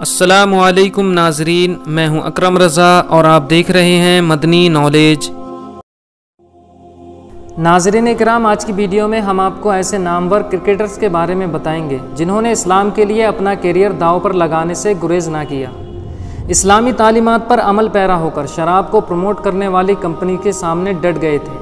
असलकुम नाजरीन मैं हूँ अकरम रज़ा और आप देख रहे हैं मदनी नॉलेज। नाजरीन कराम आज की वीडियो में हम आपको ऐसे नामवर क्रिकेटर्स के बारे में बताएँगे, जिन्होंने इस्लाम के लिए अपना करियर दाव पर लगाने से गुरेज ना किया। इस्लामी तालीमत पर अमल पैरा होकर शराब को प्रमोट करने वाली कंपनी के सामने डट गए थे।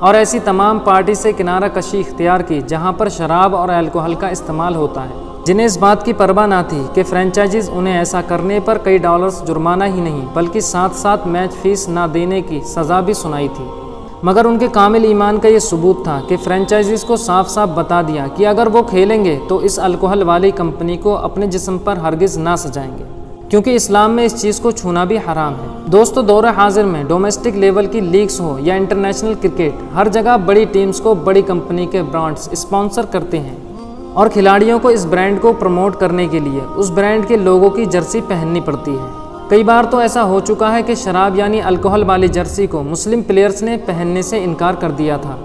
और ऐसी तमाम पार्टी से किनारा कशी इख्तियार की, जहाँ पर शराब और अल्कोहल का इस्तेमाल होता है। जिन्हें इस बात की परवाह ना थी कि फ्रेंचाइजीज उन्हें ऐसा करने पर कई डॉलर्स जुर्माना ही नहीं, बल्कि साथ साथ मैच फ़ीस ना देने की सज़ा भी सुनाई थी। मगर उनके कामिल ईमान का ये सबूत था कि फ्रेंचाइजीज को साफ़ साफ़ बता दिया कि अगर वो खेलेंगे तो इस अल्कोहल वाली कंपनी को अपने जिस्म पर हरगिज़ ना सजाएँगे। क्योंकि इस्लाम में इस चीज़ को छूना भी हराम है। दोस्तों, दौर हाजिर में डोमेस्टिक लेवल की लीग्स हो या इंटरनेशनल क्रिकेट हर जगह बड़ी टीम्स को बड़ी कंपनी के ब्रांड्स स्पॉन्सर करते हैं। और खिलाड़ियों को इस ब्रांड को प्रमोट करने के लिए, उस ब्रांड के लोगों की जर्सी पहननी पड़ती है। कई बार तो ऐसा हो चुका है कि शराब यानी अल्कोहल वाली जर्सी को मुस्लिम प्लेयर्स ने पहनने से इनकार कर दिया था।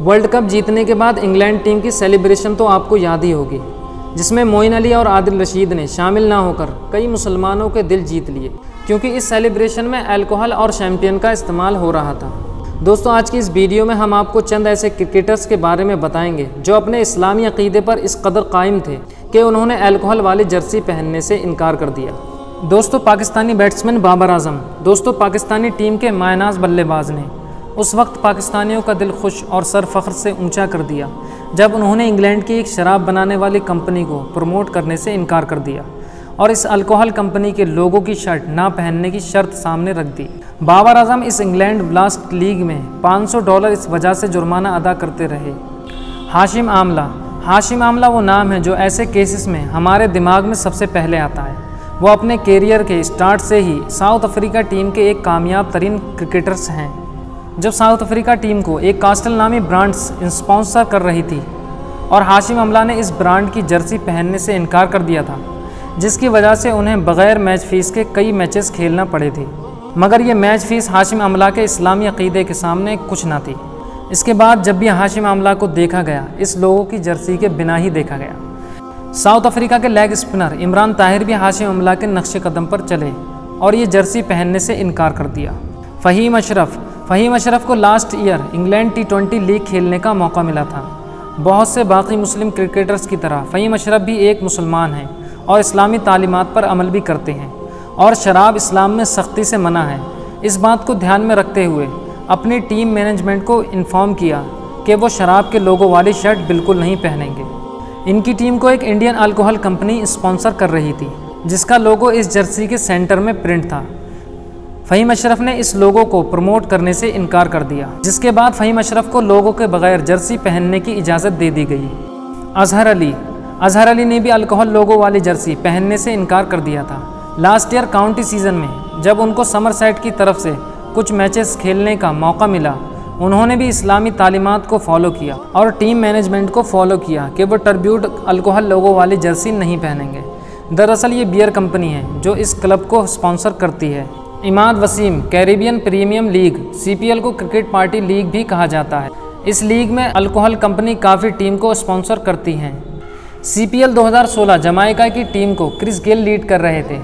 वर्ल्ड कप जीतने के बाद इंग्लैंड टीम की सेलिब्रेशन तो आपको याद ही होगी, जिसमें मोइन अली और आदिल रशीद ने शामिल ना होकर कई मुसलमानों के दिल जीत लिए, क्योंकि इस सेलिब्रेशन में अल्कोहल और शैम्पियन का इस्तेमाल हो रहा था। दोस्तों, आज की इस वीडियो में हम आपको चंद ऐसे क्रिकेटर्स के बारे में बताएँगे, जो अपने इस्लामी अकीदे पर इस कदर कायम थे कि उन्होंने अल्कोहल वाली जर्सी पहनने से इनकार कर दिया। दोस्तों, पाकिस्तानी बैट्समैन बाबर आज़म, दोस्तों, पाकिस्तानी टीम के मायनाज बल्लेबाज ने उस वक्त पाकिस्तानियों का दिल खुश और सर फ़ख्र से ऊँचा कर दिया, जब उन्होंने इंग्लैंड की एक शराब बनाने वाली कंपनी को प्रमोट करने से इनकार कर दिया। और इस अल्कोहल कंपनी के लोगों की शर्ट ना पहनने की शर्त सामने रख दी। बाबर आज़म इस इंग्लैंड ब्लास्ट लीग में 500 डॉलर इस वजह से जुर्माना अदा करते रहे। हाशिम आमला। हाशिम आमला वो नाम है जो ऐसे केसेस में हमारे दिमाग में सबसे पहले आता है। वो अपने कैरियर के स्टार्ट से ही साउथ अफ्रीका टीम के एक कामयाब तरीन क्रिकेटर्स हैं। जब साउथ अफ्रीका टीम को एक कास्टल नामी ब्रांड्स स्पॉन्सर कर रही थी और हाशिम अमला ने इस ब्रांड की जर्सी पहनने से इनकार कर दिया था जिसकी वजह से उन्हें बग़ैर मैच फ़ीस के कई मैचेस खेलना पड़े थे। मगर ये मैच फ़ीस हाशिम अमला के इस्लामी अकीदे के सामने कुछ ना थी। इसके बाद जब भी हाशिम अमला को देखा गया, इस लोगों की जर्सी के बिना ही देखा गया। साउथ अफ्रीका के लेग स्पिनर इमरान ताहिर भी हाशिम अमला के नक्श कदम पर चले और ये जर्सी पहनने से इनकार कर दिया। फ़हीम अशरफ फ़हीम अशरफ को last year England T twenty league खेलने का मौका मिला था। बहुत से बाकी मुस्लिम क्रिकेटर्स की तरह फ़हीम अशरफ भी एक मुसलमान हैं। और इस्लामी तालीमत पर अमल भी करते हैं और शराब इस्लाम में सख्ती से मना है। इस बात को ध्यान में रखते हुए अपनी टीम मैनेजमेंट को इन्फॉर्म किया कि वो शराब के लोगों वाली शर्ट बिल्कुल नहीं पहनेंगे। इनकी टीम को एक इंडियन अल्कोहल कंपनी स्पॉन्सर कर रही थी, जिसका लोगो इस जर्सी के सेंटर में प्रिंट था। फ़हीम अशरफ ने इस लोगों को प्रमोट करने से इनकार कर दिया, जिसके बाद फ़हीम अशरफ को लोगों के बगैर जर्सी पहनने की इजाज़त दे दी गई। अजहर अली अजहर अली ने भी अल्कोहल लोगों वाली जर्सी पहनने से इनकार कर दिया था। लास्ट ईयर काउंटी सीज़न में, जब उनको समर साइड की तरफ़ से कुछ मैचेस खेलने का मौका मिला, उन्होंने भी इस्लामी तालीमत को फॉलो किया और टीम मैनेजमेंट को फॉलो किया कि वो टर्ब्यूट अल्कोहल लोगों वाली जर्सी नहीं पहनेंगे। दरअसल ये बियर कंपनी है, जो इस क्लब को स्पॉन्सर करती है। Imad Wasim Caribbean premier league CPL को क्रिकेट पार्टी लीग भी कहा जाता है। इस लीग में अल्कोहल कंपनी काफ़ी टीम को स्पॉन्सर करती हैं। सीपीएल 2016 जमाइका की टीम को क्रिस गेल लीड कर रहे थे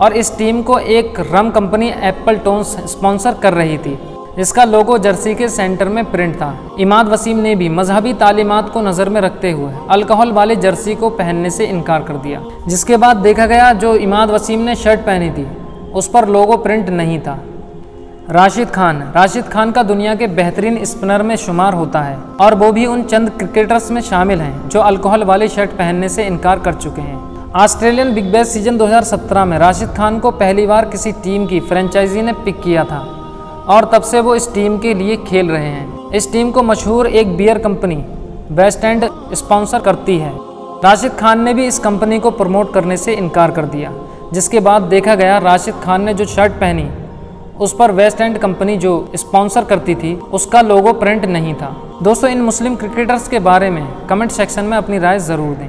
और इस टीम को एक rum company Appleton's sponsor कर रही थी, जिसका लोगो जर्सी के सेंटर में प्रिंट था। इमाद वसीम ने भी मजहबी तालीमत को नज़र में रखते हुए अल्कोहल वाले जर्सी को पहनने से इनकार कर दिया। जिसके बाद देखा गया, जो इमाद वसीम ने शर्ट पहनी थी, उस पर लोगो प्रिंट नहीं था। राशिद खान। राशिद खान का दुनिया के बेहतरीन स्पिनर में शुमार होता है और वो भी उन चंद क्रिकेटर्स में शामिल हैं जो अल्कोहल वाली शर्ट पहनने से इनकार कर चुके हैं। ऑस्ट्रेलियन बिग बैश सीज़न 2017 में राशिद खान को पहली बार किसी टीम की फ्रेंचाइजी ने पिक किया था और तब से वो इस टीम के लिए खेल रहे हैं। इस टीम को मशहूर एक beer company, West End, sponsor करती है। राशिद खान ने भी इस कंपनी को प्रमोट करने से इनकार कर दिया, जिसके बाद देखा गया राशिद खान ने जो शर्ट पहनी उस पर वेस्ट एंड कंपनी जो स्पॉन्सर करती थी, उसका लोगो प्रिंट नहीं था। दोस्तों, इन मुस्लिम क्रिकेटर्स के बारे में कमेंट सेक्शन में अपनी राय ज़रूर दें।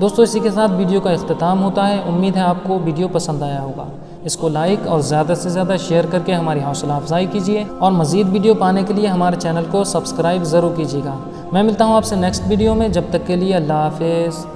दोस्तों, इसी के साथ वीडियो का अख्ताम होता है। उम्मीद है आपको वीडियो पसंद आया होगा। इसको लाइक और ज़्यादा से ज़्यादा शेयर करके हमारी हौसला अफजाई कीजिए और मज़ीद वीडियो पाने के लिए हमारे चैनल को सब्सक्राइब ज़रूर कीजिएगा। मैं मिलता हूँ आपसे नेक्स्ट वीडियो में। जब तक के लिए अल्लाह हाफिज़।